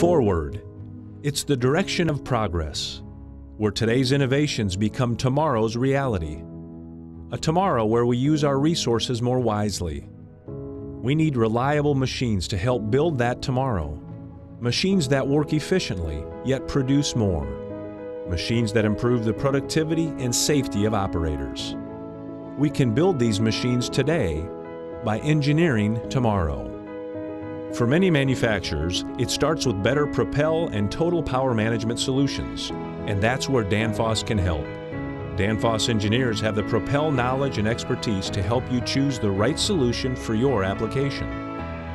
Forward. It's the direction of progress, where today's innovations become tomorrow's reality. A tomorrow where we use our resources more wisely. We need reliable machines to help build that tomorrow. Machines that work efficiently, yet produce more. Machines that improve the productivity and safety of operators. We can build these machines today by engineering tomorrow. For many manufacturers, it starts with better propel and total power management solutions, and that's where Danfoss can help. Danfoss engineers have the propel knowledge and expertise to help you choose the right solution for your application.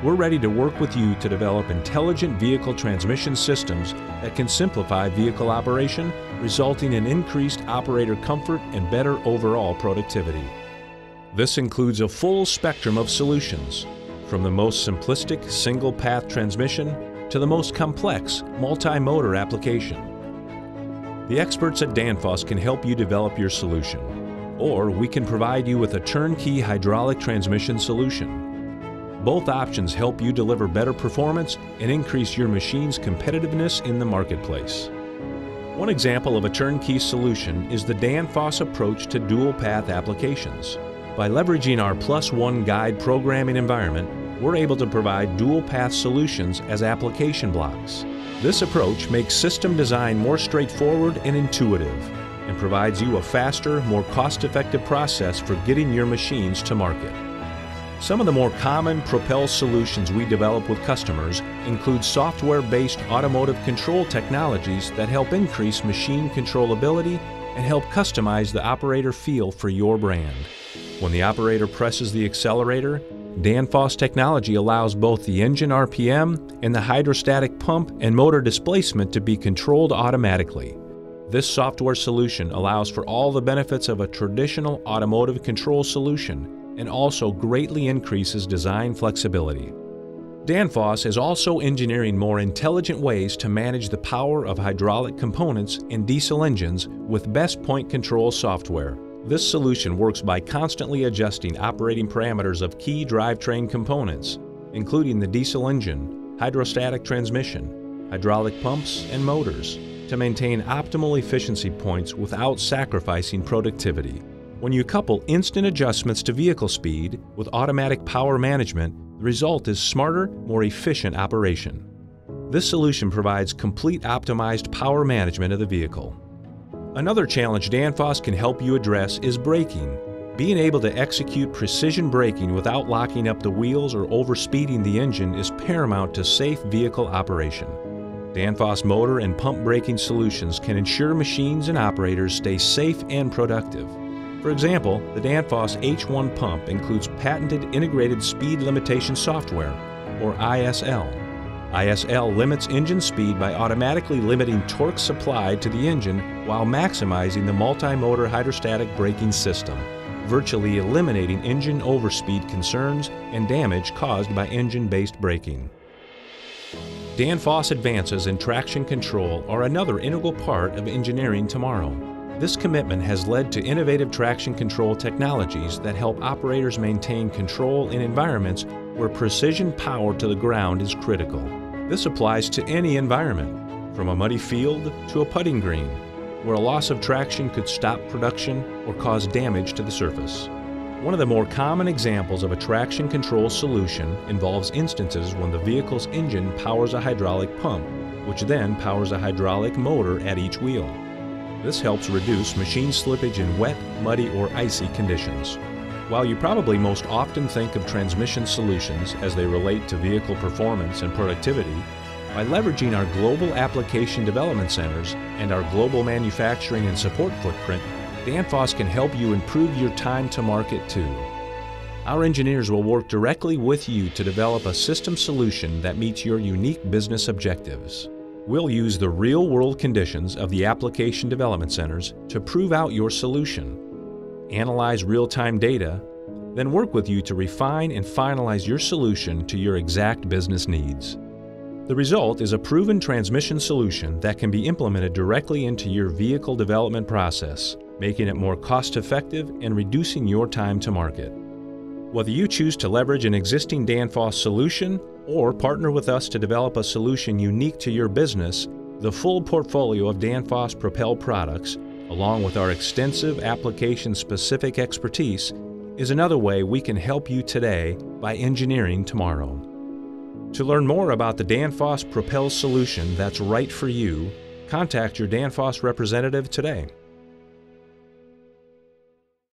We're ready to work with you to develop intelligent vehicle transmission systems that can simplify vehicle operation, resulting in increased operator comfort and better overall productivity. This includes a full spectrum of solutions, from the most simplistic single path transmission to the most complex multi motor application. The experts at Danfoss can help you develop your solution, or we can provide you with a turnkey hydraulic transmission solution. Both options help you deliver better performance and increase your machine's competitiveness in the marketplace. One example of a turnkey solution is the Danfoss approach to dual path applications. By leveraging our Plus One Guide programming environment, we're able to provide dual path solutions as application blocks. This approach makes system design more straightforward and intuitive and provides you a faster, more cost-effective process for getting your machines to market. Some of the more common Propel solutions we develop with customers include software-based automotive control technologies that help increase machine controllability and help customize the operator feel for your brand. When the operator presses the accelerator, Danfoss technology allows both the engine RPM and the hydrostatic pump and motor displacement to be controlled automatically. This software solution allows for all the benefits of a traditional automotive control solution and also greatly increases design flexibility. Danfoss is also engineering more intelligent ways to manage the power of hydraulic components in diesel engines with best point control software. This solution works by constantly adjusting operating parameters of key drivetrain components, including the diesel engine, hydrostatic transmission, hydraulic pumps, and motors, to maintain optimal efficiency points without sacrificing productivity. When you couple instant adjustments to vehicle speed with automatic power management, the result is smarter, more efficient operation. This solution provides complete optimized power management of the vehicle. Another challenge Danfoss can help you address is braking. Being able to execute precision braking without locking up the wheels or overspeeding the engine is paramount to safe vehicle operation. Danfoss motor and pump braking solutions can ensure machines and operators stay safe and productive. For example, the Danfoss H1 pump includes patented Integrated Speed Limitation Software, or ISL, ISL limits engine speed by automatically limiting torque supplied to the engine while maximizing the multi-motor hydrostatic braking system, virtually eliminating engine overspeed concerns and damage caused by engine-based braking. Danfoss advances in traction control are another integral part of engineering tomorrow. This commitment has led to innovative traction control technologies that help operators maintain control in environments where precision power to the ground is critical. This applies to any environment, from a muddy field to a putting green, where a loss of traction could stop production or cause damage to the surface. One of the more common examples of a traction control solution involves instances when the vehicle's engine powers a hydraulic pump, which then powers a hydraulic motor at each wheel. This helps reduce machine slippage in wet, muddy, or icy conditions. While you probably most often think of transmission solutions as they relate to vehicle performance and productivity, by leveraging our global application development centers and our global manufacturing and support footprint, Danfoss can help you improve your time to market too. Our engineers will work directly with you to develop a system solution that meets your unique business objectives. We'll use the real-world conditions of the application development centers to prove out your solution analyze real-time data, then work with you to refine and finalize your solution to your exact business needs. The result is a proven transmission solution that can be implemented directly into your vehicle development process, making it more cost-effective and reducing your time to market. Whether you choose to leverage an existing Danfoss solution or partner with us to develop a solution unique to your business, the full portfolio of Danfoss Propel products, along with our extensive application specific expertise, is another way we can help you today by engineering tomorrow. To learn more about the Danfoss Propel solution that's right for you, contact your Danfoss representative today.